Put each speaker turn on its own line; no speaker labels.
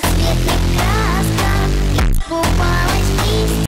must be a